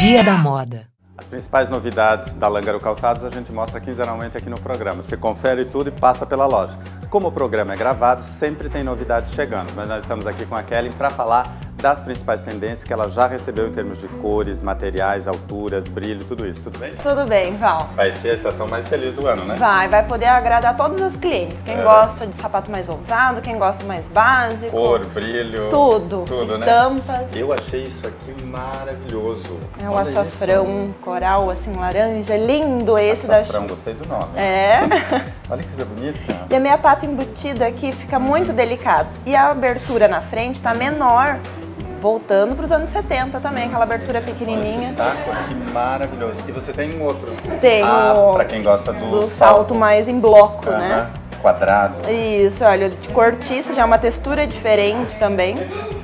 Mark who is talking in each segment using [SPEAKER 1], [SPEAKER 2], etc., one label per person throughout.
[SPEAKER 1] Via da Moda.
[SPEAKER 2] As principais novidades da Langaro Calçados a gente mostra quinzenalmente aqui no programa. Você confere tudo e passa pela loja. Como o programa é gravado, sempre tem novidades chegando, mas nós estamos aqui com a Kelly para falar das principais tendências que ela já recebeu em termos de cores, materiais, alturas, brilho, tudo isso. Tudo bem?
[SPEAKER 3] Tudo bem, Val.
[SPEAKER 2] Vai ser a estação mais feliz do ano, né?
[SPEAKER 3] Vai, vai poder agradar todos os clientes. Quem
[SPEAKER 2] É.
[SPEAKER 3] gosta de sapato mais ousado, quem gosta mais básico.
[SPEAKER 2] Cor, brilho.
[SPEAKER 3] Tudo.
[SPEAKER 2] Tudo, né?
[SPEAKER 3] Estampas.
[SPEAKER 2] Eu achei isso aqui maravilhoso.
[SPEAKER 3] É o
[SPEAKER 2] Olha
[SPEAKER 3] açafrão,
[SPEAKER 2] isso.
[SPEAKER 3] coral, assim, laranja. Lindo esse da
[SPEAKER 2] Açafrão, gostei do nome.
[SPEAKER 3] É.
[SPEAKER 2] Olha que coisa bonita.
[SPEAKER 3] E a minha pata embutida aqui fica muito delicado. E a abertura na frente tá menor, voltando para os anos 70 também, aquela abertura pequenininha.
[SPEAKER 2] Esse taco aqui maravilhoso. E você tem um outro.
[SPEAKER 3] Tem
[SPEAKER 2] ah, pra quem gosta do,
[SPEAKER 3] Do salto mais em bloco, né?
[SPEAKER 2] Aham, Quadrado.
[SPEAKER 3] Isso, olha, de cortiça já é uma textura diferente também.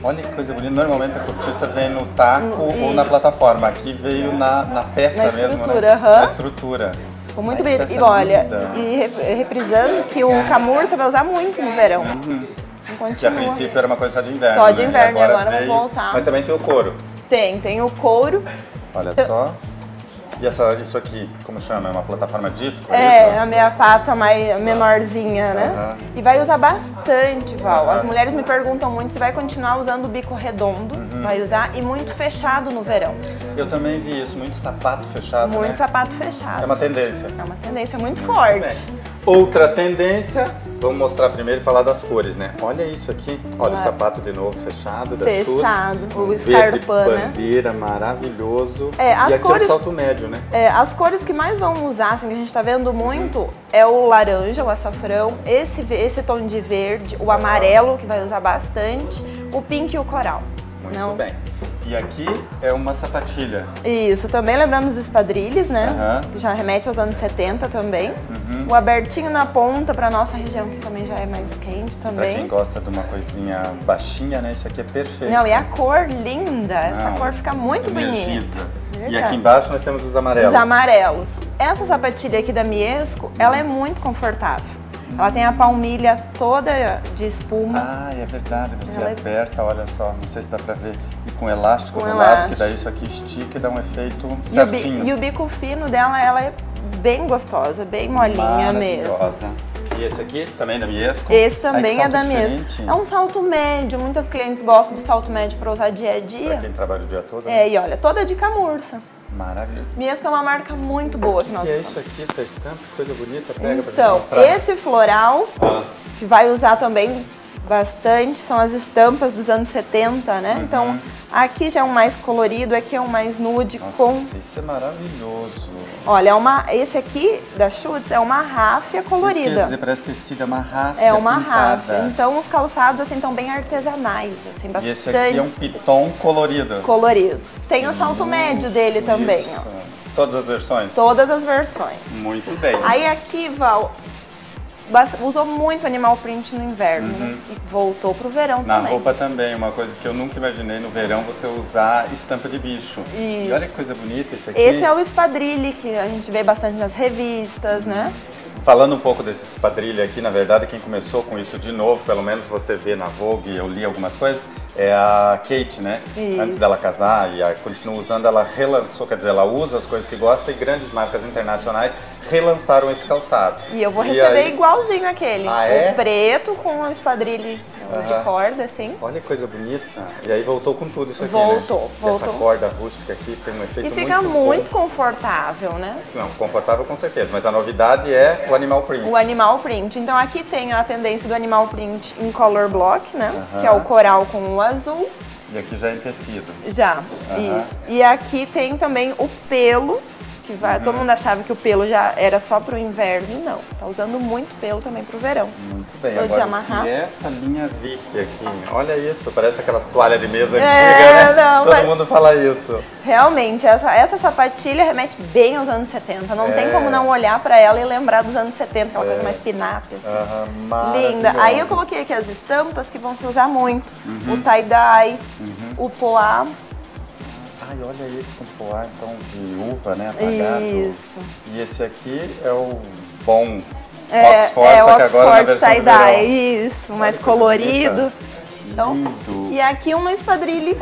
[SPEAKER 2] Olha que coisa bonita. Normalmente a cortiça vem no taco
[SPEAKER 3] E-
[SPEAKER 2] ou na plataforma. Aqui veio na, na peça
[SPEAKER 3] Na
[SPEAKER 2] mesmo, né?
[SPEAKER 3] estrutura, aham.
[SPEAKER 2] Na estrutura.
[SPEAKER 3] Ficou muito
[SPEAKER 2] Ai,
[SPEAKER 3] bonito. E olha,
[SPEAKER 2] linda.
[SPEAKER 3] e re- reprisando que o camur você vai usar muito no verão. Não
[SPEAKER 2] Que a
[SPEAKER 3] continua.
[SPEAKER 2] princípio era uma coisa só de inverno.
[SPEAKER 3] Só de
[SPEAKER 2] né?
[SPEAKER 3] inverno, e agora vão
[SPEAKER 2] veio-
[SPEAKER 3] voltar.
[SPEAKER 2] Mas também tem o couro.
[SPEAKER 3] Tem, tem o couro.
[SPEAKER 2] Olha só. E essa, isso aqui, como chama? É uma plataforma disco?
[SPEAKER 3] É,
[SPEAKER 2] isso?
[SPEAKER 3] a minha pata mais menorzinha, né?
[SPEAKER 2] Aham.
[SPEAKER 3] E vai usar bastante, Val. As mulheres me perguntam muito se vai continuar usando o bico redondo,
[SPEAKER 2] Uhum.
[SPEAKER 3] vai usar, e muito fechado no verão.
[SPEAKER 2] Eu também vi isso, muito sapato fechado.
[SPEAKER 3] Muito
[SPEAKER 2] né?
[SPEAKER 3] sapato fechado.
[SPEAKER 2] É uma tendência.
[SPEAKER 3] É uma tendência muito
[SPEAKER 2] Bem,
[SPEAKER 3] forte.
[SPEAKER 2] Outra tendência, vamos mostrar primeiro e falar das cores, né? Olha isso aqui. Olha o sapato de novo fechado, da
[SPEAKER 3] Fechado,
[SPEAKER 2] Schutz,
[SPEAKER 3] o
[SPEAKER 2] um verde
[SPEAKER 3] Scarpa, né?
[SPEAKER 2] bandeira maravilhoso.
[SPEAKER 3] É, as
[SPEAKER 2] e aqui
[SPEAKER 3] cores-
[SPEAKER 2] é o salto médio, né?
[SPEAKER 3] É, as cores que mais vão usar, assim, que a gente tá vendo muito, é o laranja, o açafrão, esse, esse tom de verde, o amarelo, que vai usar bastante, o pink e o coral.
[SPEAKER 2] Muito
[SPEAKER 3] Não?
[SPEAKER 2] bem. E aqui é uma sapatilha.
[SPEAKER 3] Isso, também lembrando os espadrilhos, né?
[SPEAKER 2] Aham.
[SPEAKER 3] Que já remete aos anos 70 também.
[SPEAKER 2] Uhum.
[SPEAKER 3] O abertinho na ponta para nossa região, que também já é mais quente
[SPEAKER 2] Pra quem
[SPEAKER 3] também.
[SPEAKER 2] gosta de uma coisinha baixinha, né? Isso aqui é perfeito.
[SPEAKER 3] Não, e a cor linda, essa
[SPEAKER 2] Não,
[SPEAKER 3] cor fica muito bonita.
[SPEAKER 2] energiza. E
[SPEAKER 3] Verdade.
[SPEAKER 2] aqui embaixo nós temos os amarelos.
[SPEAKER 3] Os amarelos. Essa sapatilha aqui da Miesco, ela é muito confortável. Ela tem a palmilha toda de espuma.
[SPEAKER 2] Ah, é verdade, você
[SPEAKER 3] Ela é-
[SPEAKER 2] aperta, olha só, não sei se dá pra ver, e com elástico
[SPEAKER 3] Com
[SPEAKER 2] do lado,
[SPEAKER 3] elástico.
[SPEAKER 2] que daí isso aqui estica e dá um efeito
[SPEAKER 3] e, o bi-
[SPEAKER 2] certinho.
[SPEAKER 3] e o bico fino dela, ela é bem gostosa, bem molinha mesmo.
[SPEAKER 2] E esse aqui, também da Miesco?
[SPEAKER 3] Esse
[SPEAKER 2] Ai,
[SPEAKER 3] também é da Miesco. É um salto médio, muitas clientes gostam do salto médio para usar dia a
[SPEAKER 2] Pra
[SPEAKER 3] dia.
[SPEAKER 2] quem trabalha o dia todo, né?
[SPEAKER 3] É, e olha, toda de camurça.
[SPEAKER 2] Maravilhoso.
[SPEAKER 3] Miesco é uma marca muito boa que nós
[SPEAKER 2] que é isso aqui, essa estampa, que coisa bonita, pega pra
[SPEAKER 3] Então,
[SPEAKER 2] mostrar.
[SPEAKER 3] esse floral,
[SPEAKER 2] Ah,
[SPEAKER 3] que vai usar também bastante, são as estampas dos anos 70, né? Então, aqui já é um mais colorido, aqui é um mais nude
[SPEAKER 2] nossa,
[SPEAKER 3] com...
[SPEAKER 2] isso é maravilhoso.
[SPEAKER 3] Olha, é uma, esse aqui da Schutz é uma ráfia
[SPEAKER 2] Isso
[SPEAKER 3] colorida.
[SPEAKER 2] dizer, parece tecido, é uma ráfia
[SPEAKER 3] É uma
[SPEAKER 2] pintada.
[SPEAKER 3] ráfia. Então, os calçados, assim, estão bem artesanais, assim,
[SPEAKER 2] E
[SPEAKER 3] bastante
[SPEAKER 2] esse aqui é um piton colorido.
[SPEAKER 3] colorido. Tem o salto médio dele também,
[SPEAKER 2] Isso.
[SPEAKER 3] ó.
[SPEAKER 2] Todas as versões?
[SPEAKER 3] Todas as versões.
[SPEAKER 2] Muito bem.
[SPEAKER 3] Aí aqui, Val, usou muito animal print no inverno né? e voltou pro verão
[SPEAKER 2] Uhum. Na
[SPEAKER 3] também.
[SPEAKER 2] roupa também, uma coisa que eu nunca imaginei no verão, você usar estampa de bicho. E
[SPEAKER 3] Isso.
[SPEAKER 2] olha que coisa bonita esse aqui.
[SPEAKER 3] Esse é o espadrilhe que a gente vê bastante nas revistas, né?
[SPEAKER 2] Falando um pouco desse espadrilha aqui, na verdade, quem começou com isso de novo, pelo menos você vê na Vogue, eu li algumas coisas, é a Kate, né?
[SPEAKER 3] Isso.
[SPEAKER 2] Antes dela casar e a, continua usando, ela relançou, quer dizer, ela usa as coisas que gosta e grandes marcas internacionais relançaram esse calçado.
[SPEAKER 3] E eu vou receber
[SPEAKER 2] aí-
[SPEAKER 3] igualzinho aquele.
[SPEAKER 2] Ah, é?
[SPEAKER 3] O preto com o espadrilhe
[SPEAKER 2] Aham.
[SPEAKER 3] de corda, assim.
[SPEAKER 2] Olha que coisa bonita. E aí voltou com tudo isso aqui,
[SPEAKER 3] Voltou,
[SPEAKER 2] né?
[SPEAKER 3] voltou.
[SPEAKER 2] Essa corda rústica aqui tem um efeito
[SPEAKER 3] E fica
[SPEAKER 2] muito
[SPEAKER 3] muito, confortável, né?
[SPEAKER 2] Não, confortável com certeza, mas a novidade é o animal print.
[SPEAKER 3] O animal print. Então aqui tem a tendência do animal print em color block, né?
[SPEAKER 2] Aham.
[SPEAKER 3] Que é o coral com o azul.
[SPEAKER 2] E aqui já é em tecido.
[SPEAKER 3] Já,
[SPEAKER 2] Aham.
[SPEAKER 3] isso. E aqui tem também o pelo, que vai. Todo mundo achava que o pelo já era só pro inverno e não. Tá usando muito pelo também pro verão.
[SPEAKER 2] Muito bem,
[SPEAKER 3] Tô de
[SPEAKER 2] agora
[SPEAKER 3] amarrar.
[SPEAKER 2] e essa linha Vicky aqui, olha isso, parece aquelas toalhas de mesa
[SPEAKER 3] É,
[SPEAKER 2] antiga, né?
[SPEAKER 3] não,
[SPEAKER 2] Todo
[SPEAKER 3] mas-
[SPEAKER 2] mundo fala isso.
[SPEAKER 3] Realmente, essa, essa sapatilha remete bem aos anos 70. Não
[SPEAKER 2] É.
[SPEAKER 3] tem como não olhar pra ela e lembrar dos anos 70, aquela coisa mais pinap, assim.
[SPEAKER 2] Aham,
[SPEAKER 3] Linda. Aí eu coloquei aqui as estampas que vão se usar muito.
[SPEAKER 2] Uhum.
[SPEAKER 3] O tie-dye, o poá.
[SPEAKER 2] Ai, olha esse com poá, então, de uva, né, apagado.
[SPEAKER 3] Isso.
[SPEAKER 2] E esse aqui é o bom
[SPEAKER 3] É,
[SPEAKER 2] Oxford,
[SPEAKER 3] é
[SPEAKER 2] só que agora na versão
[SPEAKER 3] tie-dye, isso, mais colorido. Então,
[SPEAKER 2] Lindo.
[SPEAKER 3] e aqui uma espadrilha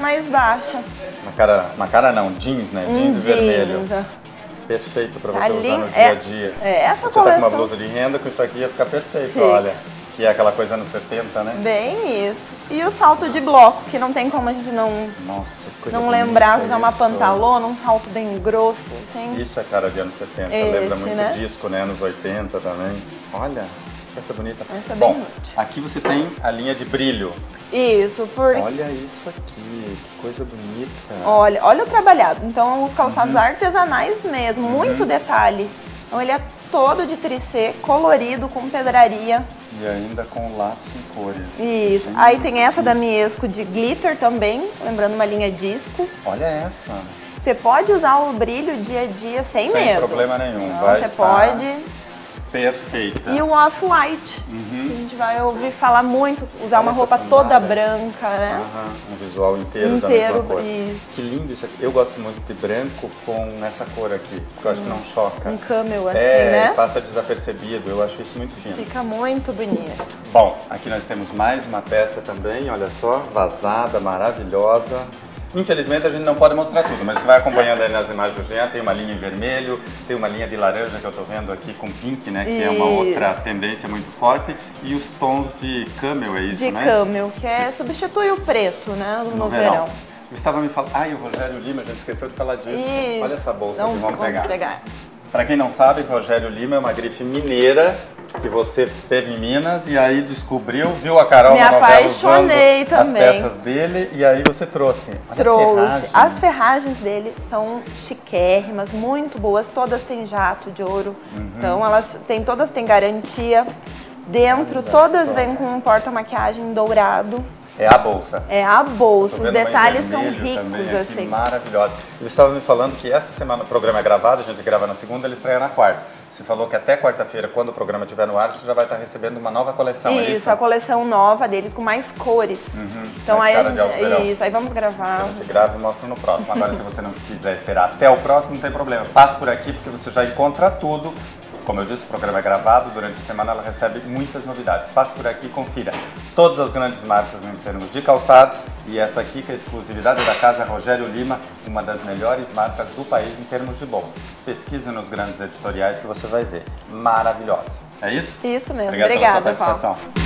[SPEAKER 3] mais baixa.
[SPEAKER 2] Uma cara, uma cara não, jeans, né?
[SPEAKER 3] Um
[SPEAKER 2] Jeans, vermelho.
[SPEAKER 3] jeans, ó.
[SPEAKER 2] Perfeito pra você
[SPEAKER 3] Ali
[SPEAKER 2] usar no dia
[SPEAKER 3] é-
[SPEAKER 2] a dia.
[SPEAKER 3] é, essa
[SPEAKER 2] você tá com uma
[SPEAKER 3] coleção-
[SPEAKER 2] blusa de renda, com isso aqui ia ficar perfeito,
[SPEAKER 3] Fica.
[SPEAKER 2] olha. Que é aquela coisa anos 70, né?
[SPEAKER 3] Bem isso. E o salto de bloco, que não tem como a gente não,
[SPEAKER 2] Nossa,
[SPEAKER 3] não lembrar usar uma pantalona, um salto bem grosso, assim.
[SPEAKER 2] Isso é cara de anos 70,
[SPEAKER 3] Esse,
[SPEAKER 2] lembra muito
[SPEAKER 3] né?
[SPEAKER 2] disco, né? Anos 80 também. Olha, essa bonita.
[SPEAKER 3] Essa é
[SPEAKER 2] Bom,
[SPEAKER 3] bem útil.
[SPEAKER 2] aqui você tem a linha de brilho.
[SPEAKER 3] Isso, por...
[SPEAKER 2] Olha isso aqui, que coisa bonita.
[SPEAKER 3] Olha, olha o trabalhado. Então, os calçados
[SPEAKER 2] Uhum.
[SPEAKER 3] artesanais mesmo, muito detalhe. Então, ele é todo de tricê, colorido, com pedraria.
[SPEAKER 2] E ainda com laço em cores.
[SPEAKER 3] Isso.
[SPEAKER 2] Hum,
[SPEAKER 3] Aí tem essa da Miesco de glitter também, lembrando uma linha disco.
[SPEAKER 2] Olha essa.
[SPEAKER 3] Você pode usar o brilho dia a dia sem,
[SPEAKER 2] Sem
[SPEAKER 3] medo.
[SPEAKER 2] problema nenhum.
[SPEAKER 3] Então,
[SPEAKER 2] Vai
[SPEAKER 3] você
[SPEAKER 2] estar
[SPEAKER 3] pode.
[SPEAKER 2] Perfeita.
[SPEAKER 3] E o off-white,
[SPEAKER 2] Uhum.
[SPEAKER 3] que a gente vai ouvir falar muito, usar uma roupa
[SPEAKER 2] essa
[SPEAKER 3] toda
[SPEAKER 2] sandália.
[SPEAKER 3] branca, né?
[SPEAKER 2] Aham, um visual inteiro, da
[SPEAKER 3] Inteiro,
[SPEAKER 2] mesma cor.
[SPEAKER 3] isso.
[SPEAKER 2] Que lindo isso aqui. Eu gosto muito de branco com essa cor aqui, porque eu acho que não choca.
[SPEAKER 3] Um camel assim,
[SPEAKER 2] é,
[SPEAKER 3] né?
[SPEAKER 2] passa desapercebido. Eu acho isso muito fino.
[SPEAKER 3] Fica muito bonito.
[SPEAKER 2] Bom, aqui nós temos mais uma peça também, olha só, vazada, maravilhosa. Infelizmente a gente não pode mostrar tudo, mas você vai acompanhando aí nas imagens do Jean, tem uma linha em vermelho, tem uma linha de laranja que eu tô vendo aqui com pink, né, que é uma outra
[SPEAKER 3] Isso.
[SPEAKER 2] tendência muito forte, e os tons de camel, é isso,
[SPEAKER 3] De
[SPEAKER 2] né?
[SPEAKER 3] camel, que é substitui o preto, né? No, verão.
[SPEAKER 2] Eu estava me falando, ai, o Rogério Lima, a gente esqueceu de falar disso.
[SPEAKER 3] Isso.
[SPEAKER 2] Olha essa bolsa
[SPEAKER 3] Não,
[SPEAKER 2] aqui, vamos,
[SPEAKER 3] vamos
[SPEAKER 2] pegar.
[SPEAKER 3] pegar.
[SPEAKER 2] Para quem não sabe, Rogério Lima é uma grife mineira que você teve em Minas e aí descobriu, viu a Carol
[SPEAKER 3] Me
[SPEAKER 2] na novela
[SPEAKER 3] apaixonei
[SPEAKER 2] usando as
[SPEAKER 3] também.
[SPEAKER 2] peças dele e aí você trouxe. Olha
[SPEAKER 3] Trouxe.
[SPEAKER 2] ferragem.
[SPEAKER 3] As ferragens dele são chiquérrimas, muito boas. Todas têm jato de ouro.
[SPEAKER 2] Uhum.
[SPEAKER 3] Então elas têm, todas têm garantia. Dentro,
[SPEAKER 2] Olha
[SPEAKER 3] todas
[SPEAKER 2] só.
[SPEAKER 3] vêm com um porta-maquiagem dourado.
[SPEAKER 2] É a bolsa.
[SPEAKER 3] É a bolsa. Os detalhes são ricos,
[SPEAKER 2] também
[SPEAKER 3] assim.
[SPEAKER 2] Maravilhosa. Ele estava me falando que esta semana o programa é gravado, a gente grava na segunda, ele estreia na quarta. Você falou que até quarta-feira, quando o programa estiver no ar, você já vai estar recebendo uma nova coleção, é
[SPEAKER 3] Isso,
[SPEAKER 2] isso?
[SPEAKER 3] a coleção nova deles com mais cores. Então
[SPEAKER 2] mais
[SPEAKER 3] aí gente. Isso, aí vamos gravar.
[SPEAKER 2] A gente grava e mostra no próximo. Agora, se você não quiser esperar até o próximo, não tem problema. Passe por aqui porque você já encontra tudo. Como eu disse, o programa é gravado. Durante a semana ela recebe muitas novidades. Passe por aqui e confira todas as grandes marcas em termos de calçados. E essa aqui, que é a exclusividade da casa Rogério Lima, uma das melhores marcas do país em termos de bolsa. Pesquise nos grandes editoriais que você vai ver. Maravilhosa. É isso?
[SPEAKER 3] Isso mesmo.
[SPEAKER 2] Obrigado
[SPEAKER 3] Obrigada,
[SPEAKER 2] pela sua
[SPEAKER 3] Paulo.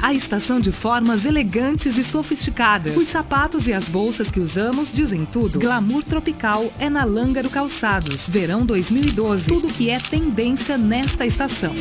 [SPEAKER 1] A estação de formas elegantes e sofisticadas. Os sapatos e as bolsas que usamos dizem tudo. Glamour tropical é na Lângaro Calçados. Verão 2012. Tudo que é tendência nesta estação.